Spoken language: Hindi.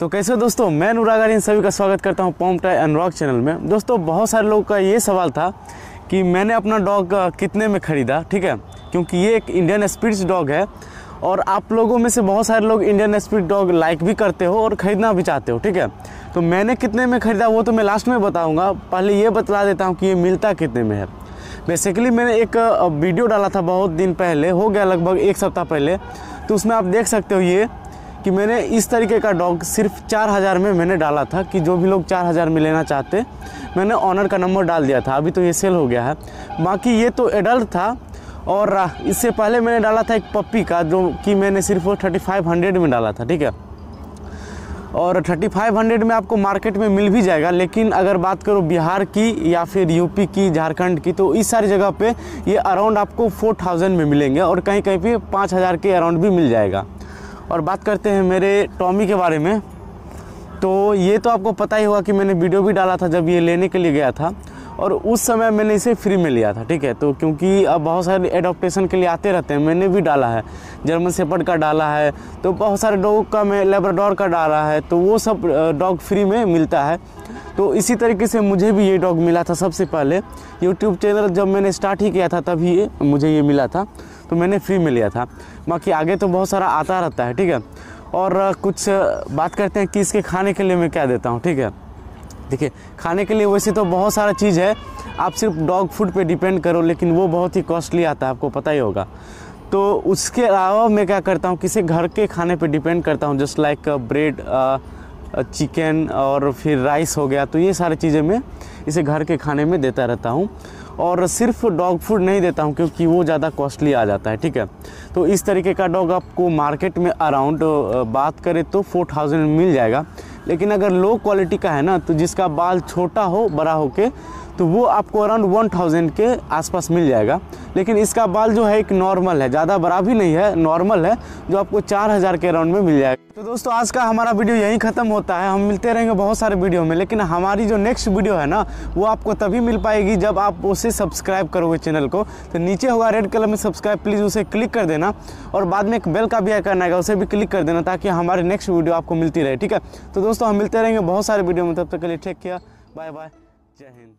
तो कैसे हो दोस्तों? मैं अनुराग इन सभी का स्वागत करता हूँ टाई अनुराग चैनल में। दोस्तों, बहुत सारे लोगों का ये सवाल था कि मैंने अपना डॉग कितने में ख़रीदा, ठीक है? क्योंकि ये एक इंडियन स्पिरिट्स डॉग है और आप लोगों में से बहुत सारे लोग इंडियन स्पिरिट डॉग लाइक भी करते हो और ख़रीदना भी चाहते हो, ठीक है? तो मैंने कितने में ख़रीदा वो तो मैं लास्ट में बताऊँगा। पहले ये बतला देता हूँ कि ये मिलता कितने में है। बेसिकली मैंने एक वीडियो डाला था बहुत दिन पहले, हो गया लगभग एक सप्ताह पहले। तो उसमें आप देख सकते हो ये कि मैंने इस तरीके का डॉग सिर्फ़ चार हज़ार में मैंने डाला था कि जो भी लोग चार हज़ार में लेना चाहते, मैंने ऑनर का नंबर डाल दिया था। अभी तो ये सेल हो गया है। बाकी ये तो एडल्ट था और इससे पहले मैंने डाला था एक पप्पी का जो कि मैंने सिर्फ़ थर्टी फाइव हंड्रेड में डाला था, ठीक है? और 3500 में आपको मार्केट में मिल भी जाएगा, लेकिन अगर बात करो बिहार की या फिर यूपी की, झारखंड की तो इस सारी जगह पे ये अराउंड आपको 4000 में मिलेंगे और कहीं कहीं पे 5000 के अराउंड भी मिल जाएगा। और बात करते हैं मेरे टॉमी के बारे में। तो ये तो आपको पता ही होगा कि मैंने वीडियो भी डाला था जब ये लेने के लिए गया था और उस समय मैंने इसे फ्री में लिया था, ठीक है? तो क्योंकि अब बहुत सारे एडोप्टेशन के लिए आते रहते हैं, मैंने भी डाला है। जर्मन सेपर्ड का डाला है तो बहुत सारे डॉग का मैं लेबराडोर का डाला है तो वो सब डॉग फ्री में मिलता है। तो इसी तरीके से मुझे भी ये डॉग मिला था सबसे पहले। यूट्यूब चैनल जब मैंने स्टार्ट ही किया था, तभी ये मुझे ये मिला था। तो मैंने फ्री में लिया था। बाकी आगे तो बहुत सारा आता रहता है, ठीक है? और कुछ बात करते हैं कि इसके खाने के लिए मैं क्या देता हूँ, ठीक है? देखिए, खाने के लिए वैसे तो बहुत सारा चीज़ है। आप सिर्फ़ डॉग फ़ूड पे डिपेंड करो, लेकिन वो बहुत ही कॉस्टली आता है, आपको पता ही होगा। तो उसके अलावा मैं क्या करता हूँ किसी घर के खाने पे डिपेंड करता हूँ जस्ट लाइक ब्रेड चिकन और फिर राइस हो गया तो ये सारी चीज़ें मैं इसे घर के खाने में देता रहता हूँ। और सिर्फ़ डॉग फ़ूड नहीं देता हूँ, क्योंकि वो ज़्यादा कॉस्टली आ जाता है, ठीक है? तो इस तरीके का डॉग आपको मार्केट में अराउंड बात करें तो फोर थाउज़ेंड मिल जाएगा। लेकिन अगर लो क्वालिटी का है ना तो जिसका बाल छोटा हो, बड़ा हो के तो वो आपको अराउंड वन थाउज़ेंड के आसपास मिल जाएगा। लेकिन इसका बाल जो है, एक नॉर्मल है, ज़्यादा बड़ा भी नहीं है नॉर्मल है, जो आपको चार हज़ार के अराउंड में मिल जाएगा। तो दोस्तों, आज का हमारा वीडियो यहीं ख़त्म होता है। हम मिलते रहेंगे बहुत सारे वीडियो में, लेकिन हमारी जो नेक्स्ट वीडियो है ना, वो आपको तभी मिल पाएगी जब आप उसे सब्सक्राइब करोगे चैनल को। तो नीचे होगा रेड कलर में सब्सक्राइब प्लीज़ उसे क्लिक कर देना। और बाद में एक बेल का भी आइकन आएगा, उसे भी क्लिक कर देना, ताकि हमारी नेक्स्ट वीडियो आपको मिलती रहे, ठीक है? तो दोस्तों हम मिलते रहेंगे बहुत सारे वीडियो में, तब तक के लिए टेक केयर बाय बाय जय हिंद.